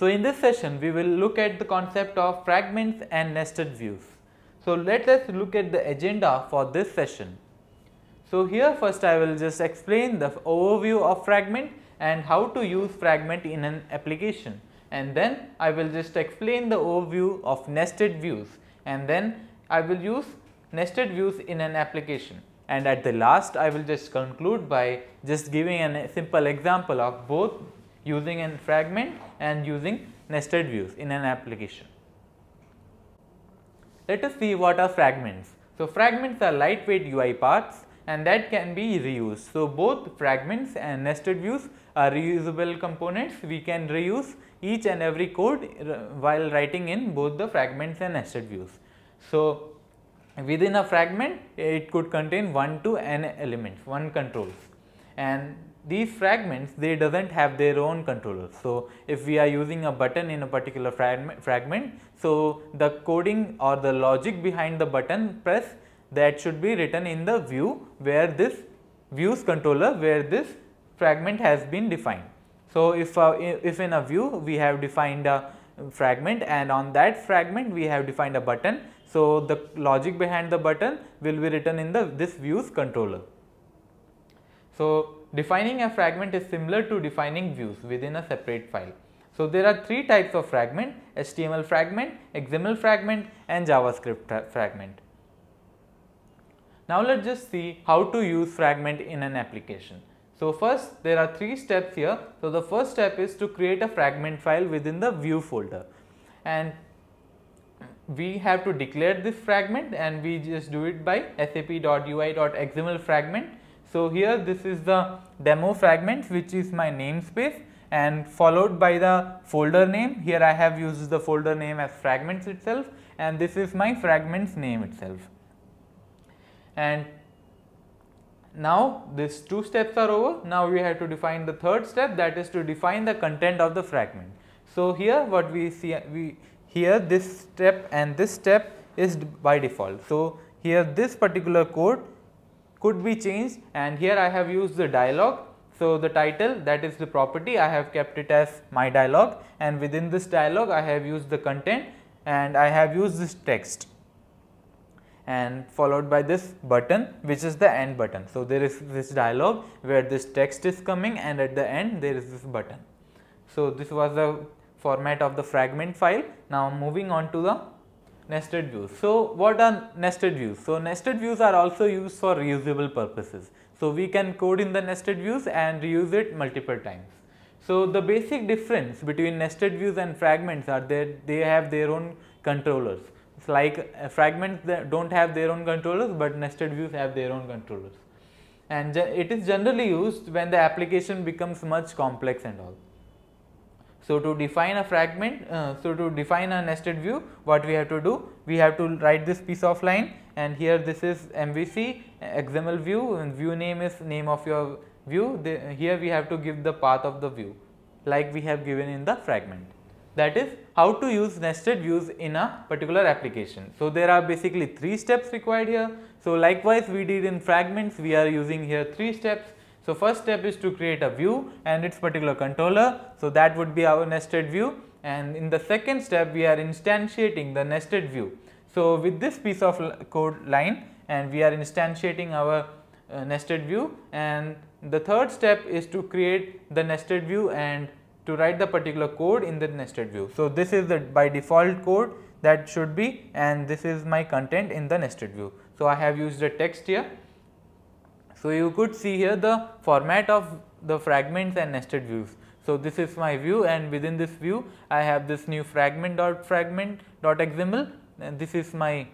So in this session we will look at the concept of fragments and nested views. So let us look at the agenda for this session. So here first I will just explain the overview of fragment and how to use fragment in an application and then I will just explain the overview of nested views and then I will use nested views in an application and at the last I will just conclude by just giving a simple example of both using a fragment and using nested views in an application. Let us see what are fragments. So, fragments are lightweight UI parts and that can be reused. So, both fragments and nested views are reusable components. We can reuse each and every code uh, while writing in both the fragments and nested views. So, within a fragment it could contain 1 to n elements, 1 controls and these fragments they does not have their own controllers. So, if we are using a button in a particular fragment, fragment, so the coding or the logic behind the button press that should be written in the view where this views controller where this fragment has been defined. So, if, uh, if in a view we have defined a fragment and on that fragment we have defined a button. So, the logic behind the button will be written in the this views controller. So, defining a fragment is similar to defining views within a separate file. So, there are three types of fragment HTML fragment, XML fragment and JavaScript fragment. Now, let us just see how to use fragment in an application. So, first there are three steps here. So, the first step is to create a fragment file within the view folder and we have to declare this fragment and we just do it by sap.ui.xml fragment so, here this is the demo fragment which is my namespace and followed by the folder name. Here I have used the folder name as fragments itself and this is my fragments name itself. And now these two steps are over. Now we have to define the third step that is to define the content of the fragment. So, here what we see we here this step and this step is by default. So, here this particular code could be changed and here I have used the dialog. So, the title that is the property I have kept it as my dialog and within this dialog I have used the content and I have used this text and followed by this button which is the end button. So, there is this dialog where this text is coming and at the end there is this button. So, this was the format of the fragment file. Now, moving on to the nested views. So, what are nested views? So, nested views are also used for reusable purposes. So, we can code in the nested views and reuse it multiple times. So, the basic difference between nested views and fragments are that they have their own controllers. It's like uh, fragments that don't have their own controllers, but nested views have their own controllers. And it is generally used when the application becomes much complex and all. So, to define a fragment, uh, so to define a nested view what we have to do? We have to write this piece of line and here this is MVC XML view and view name is name of your view. The, here we have to give the path of the view like we have given in the fragment. That is how to use nested views in a particular application. So, there are basically three steps required here. So, likewise we did in fragments we are using here three steps so, first step is to create a view and its particular controller. So, that would be our nested view and in the second step we are instantiating the nested view. So, with this piece of code line and we are instantiating our uh, nested view and the third step is to create the nested view and to write the particular code in the nested view. So, this is the by default code that should be and this is my content in the nested view. So, I have used a text here so, you could see here the format of the fragments and nested views. So, this is my view and within this view I have this new fragment dot fragment dot XML and this is my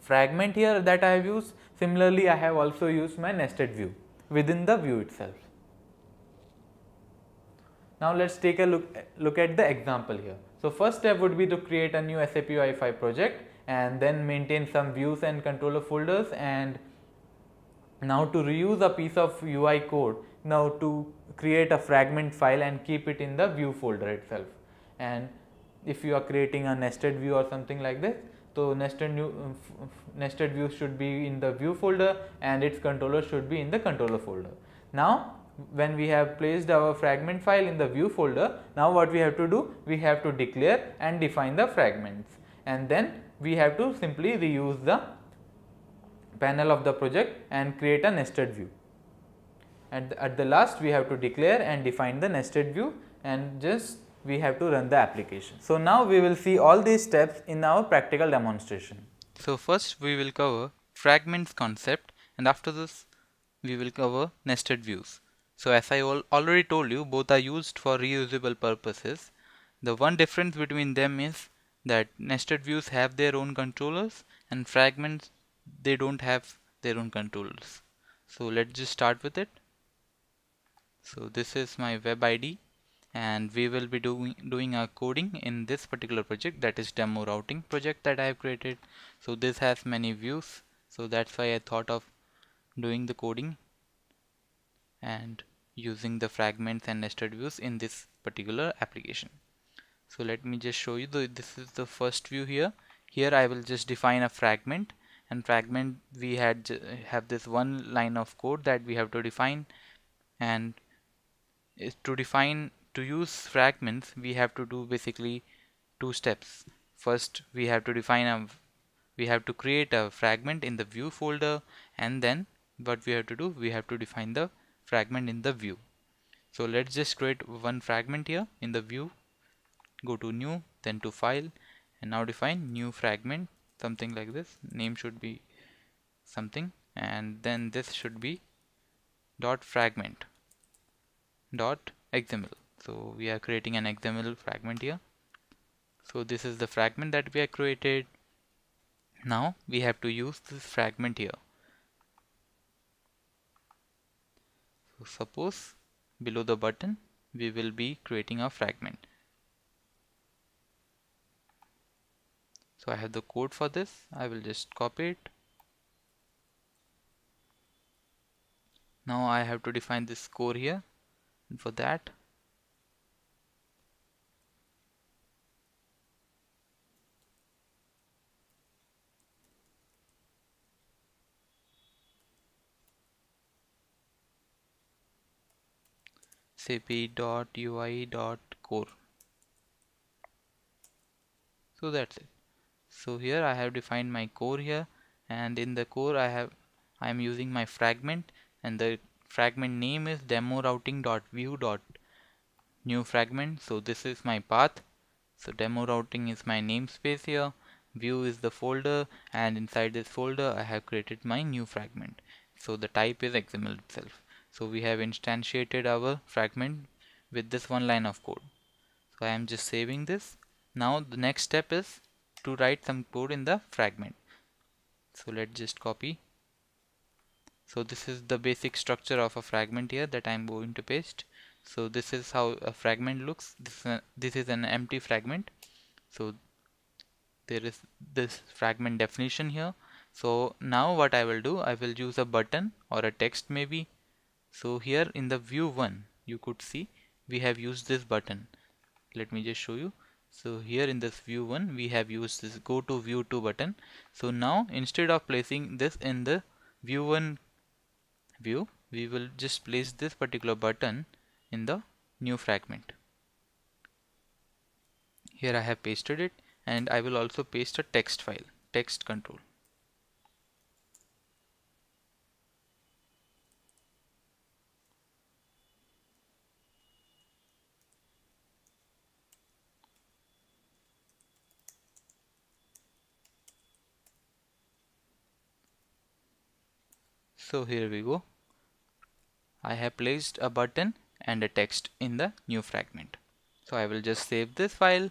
fragment here that I have used. Similarly, I have also used my nested view within the view itself. Now, let us take a look, look at the example here. So, first step would be to create a new SAP UI5 project and then maintain some views and controller folders and now to reuse a piece of UI code, now to create a fragment file and keep it in the view folder itself. And if you are creating a nested view or something like this, so nested, new, uh, nested view should be in the view folder and its controller should be in the controller folder. Now when we have placed our fragment file in the view folder, now what we have to do? We have to declare and define the fragments and then we have to simply reuse the panel of the project and create a nested view. The, at the last we have to declare and define the nested view and just we have to run the application. So, now we will see all these steps in our practical demonstration. So, first we will cover fragments concept and after this we will cover nested views. So as I already told you both are used for reusable purposes. The one difference between them is that nested views have their own controllers and fragments they don't have their own controls. So let's just start with it. So this is my web IDE and we will be doing doing our coding in this particular project that is demo routing project that I have created. So this has many views. So that's why I thought of doing the coding and using the fragments and nested views in this particular application. So let me just show you the this is the first view here. Here I will just define a fragment and fragment we had have this one line of code that we have to define. And to define to use fragments we have to do basically two steps. First we have to define a we have to create a fragment in the view folder. And then what we have to do we have to define the fragment in the view. So let's just create one fragment here in the view. Go to new then to file. And now define new fragment something like this. Name should be something. And then this should be dot fragment dot xml so we are creating an xml fragment here. So this is the fragment that we have created. Now we have to use this fragment here. So suppose below the button we will be creating a fragment so I have the code for this. I will just copy it. Now I have to define this core here. And for that sap.ui.core so that's it so here I have defined my core here and in the core I have I am using my fragment and the fragment name is demo routing.view.new fragment so this is my path. So demo routing is my namespace here. View is the folder and inside this folder I have created my new fragment. So the type is XML itself. So we have instantiated our fragment with this one line of code. So I am just saving this. Now the next step is to write some code in the fragment. So let's just copy. So this is the basic structure of a fragment here that I'm going to paste. So this is how a fragment looks. This, uh, this is an empty fragment. So there is this fragment definition here. So now what I will do I will use a button or a text maybe. So here in the view 1 you could see we have used this button. Let me just show you so here in this view 1 we have used this go to view 2 button. So now instead of placing this in the view 1 view we will just place this particular button in the new fragment. Here I have pasted it and I will also paste a text file text control so here we go. I have placed a button and a text in the new fragment. So I will just save this file.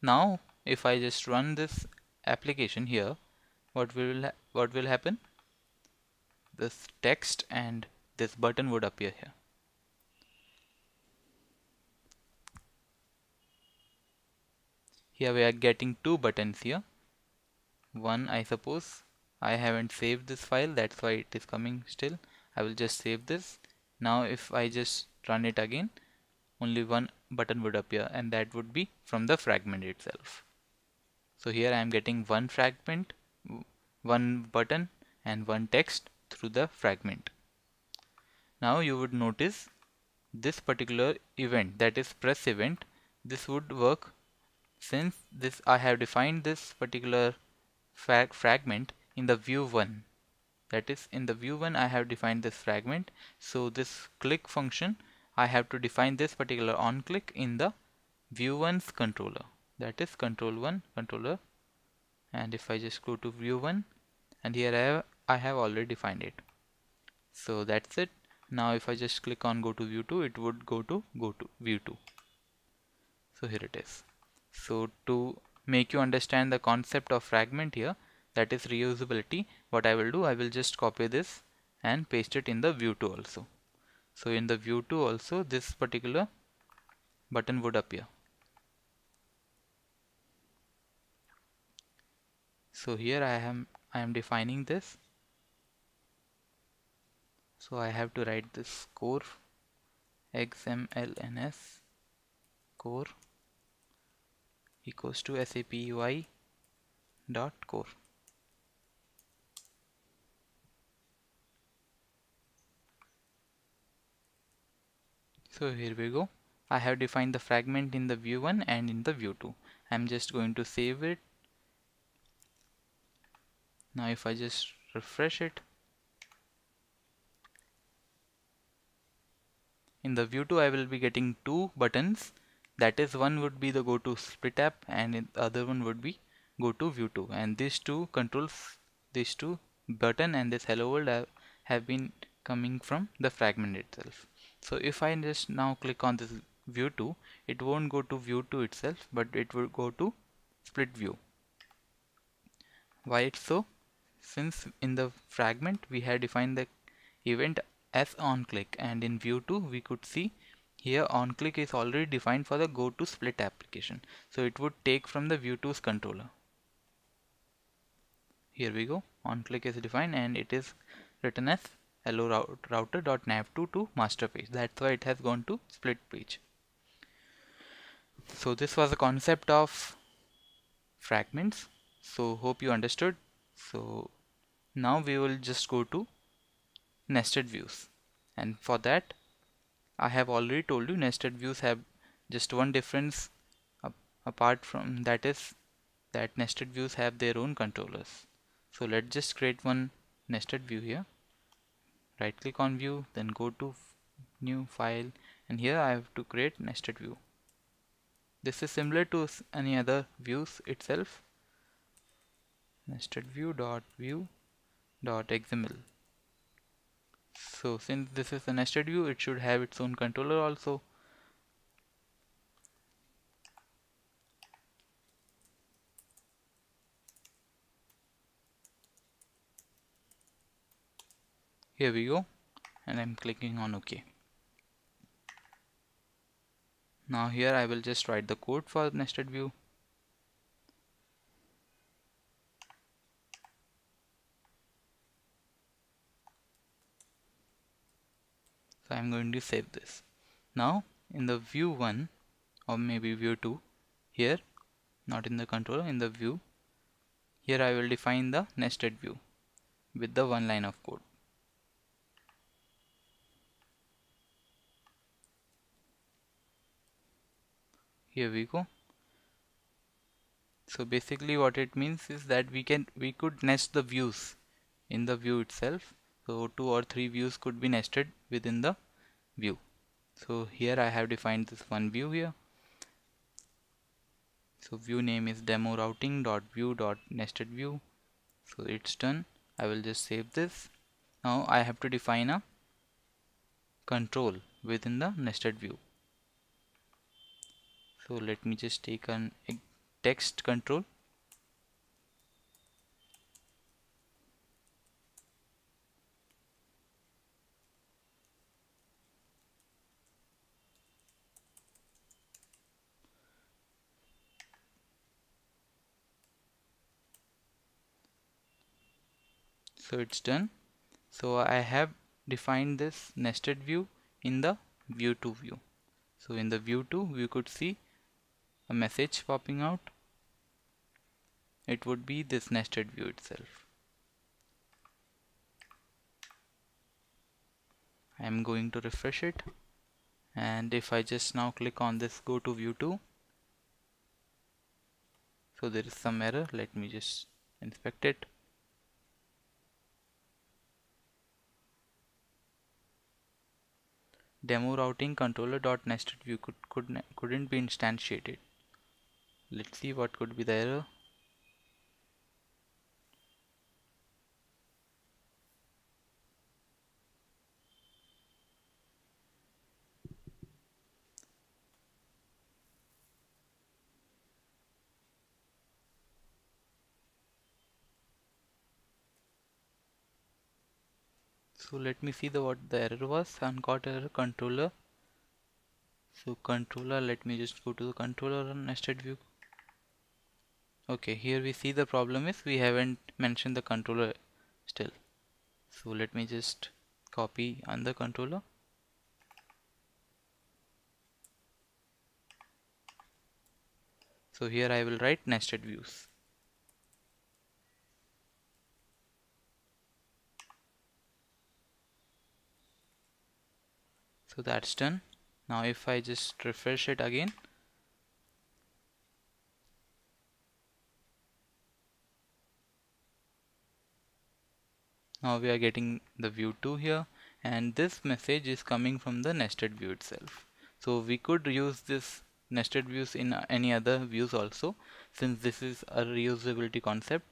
Now if I just run this application here what will what will happen? This text and this button would appear here. Here we are getting two buttons here. One I suppose I haven't saved this file that's why it is coming still. I will just save this. Now if I just run it again only one button would appear and that would be from the fragment itself. So here I am getting one fragment one button and one text through the fragment. Now you would notice this particular event that is press event. This would work since this I have defined this particular fragment in the view 1 that is in the view 1 I have defined this fragment. So this click function I have to define this particular on click in the view 1's controller. That is control 1 controller. And if I just go to view 1 and here I have, I have already defined it. So that's it. Now if I just click on go to view 2 it would go to go to view 2 so here it is. So to make you understand the concept of fragment here that is reusability. What I will do I will just copy this and paste it in the view 2 also. So in the view 2 also this particular button would appear. So here I am I am defining this. So I have to write this core xmlns core equals to sap UI dot core so here we go. I have defined the fragment in the view 1 and in the view 2 I'm just going to save it. Now if I just refresh it. In the view 2 I will be getting two buttons. That is one would be the go to split app and the other one would be go to view 2 and these two controls these two button and this hello world have, have been coming from the fragment itself so if I just now click on this view 2 it won't go to view 2 itself but it will go to split view. Why it's so? Since in the fragment we had defined the event as on click and in view 2 we could see here on click is already defined for the go to split application. So it would take from the view 2's controller. Here we go. On click is defined and it is written as hello router.nav2 to master page. That's why it has gone to split page. So this was the concept of fragments. So hope you understood. So now we will just go to nested views. And for that I have already told you nested views have just one difference apart from that is that nested views have their own controllers. So let's just create one nested view here right click on view then go to new file and here I have to create nested view. This is similar to any other views itself. Nested view dot view dot xml. So since this is a nested view it should have its own controller also here we go. And I'm clicking on OK. Now here I will just write the code for nested view. So I'm going to save this. Now in the view 1 or maybe view 2 here not in the controller in the view here I will define the nested view with the one line of code here we go. So basically what it means is that we can we could nest the views in the view itself. So two or three views could be nested within the view. So here I have defined this one view here. So view name is demo routing dot view dot nested view. So it's done. I will just save this. Now I have to define a control within the nested view so let me just take an text control. So it's done. So I have defined this nested view in the view 2 view. So in the view 2 we could see a message popping out it would be this nested view itself. I'm going to refresh it and if I just now click on this go to view 2 so there is some error. Let me just inspect it. Demo routing controller dot nested view could, could couldn't be instantiated let's see what could be the error. So let me see the what the error was. Uncaught error controller. So controller let me just go to the controller and nested view okay here we see the problem is we haven't mentioned the controller still. So let me just copy on the controller. So here I will write nested views. So that's done. Now if I just refresh it again now we are getting the view 2 here and this message is coming from the nested view itself. So we could use this nested views in uh, any other views also since this is a reusability concept.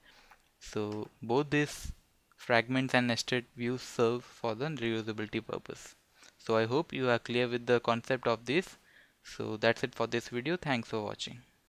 So both these fragments and nested views serve for the reusability purpose. So i hope you are clear with the concept of this. So that's it for this video. Thanks for watching